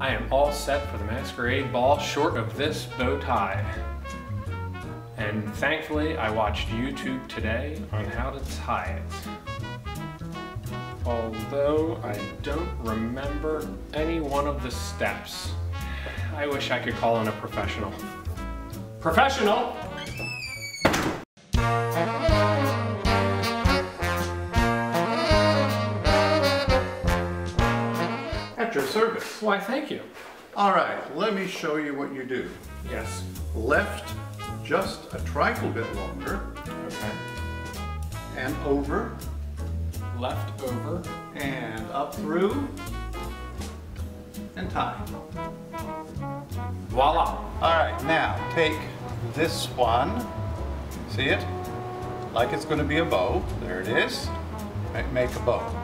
I am all set for the masquerade ball short of this bow tie. And thankfully, I watched YouTube today on how to tie it. Although I don't remember any one of the steps. I wish I could call in a professional. Professional! At your service. Why, thank you. All right, let me show you what you do. Yes. Left just a trifle bit longer Okay. and over Left over. and up through and tie. Voila. All right, now take this one, see it? Like it's going to be a bow. There it is. Make, make a bow.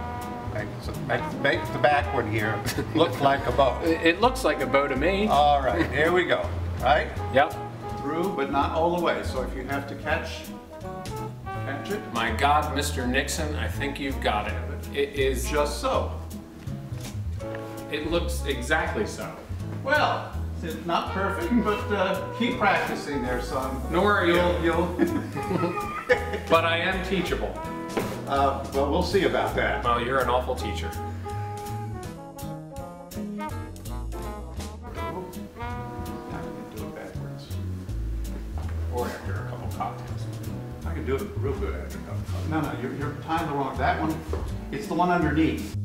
Make, make, make the back one here look like a bow. It it looks like a bow to me. All right, here we go. Right? Yep. Through, but not all the way. So if you have to catch, catch it, My God, Mr. Nixon, I think you've got it. It is. just so. It looks exactly so. Well, it's not perfect, but uh, keep practicing there, son. Nor are you. You'll, you'll, But I am teachable. uh, well, we'll see about that. Well, you're an awful teacher. I can do it backwards. Or after a couple cocktails. I can do it real good after a couple. cocktails. No, no, you're, you're tying the wrong, that one, it's the one underneath.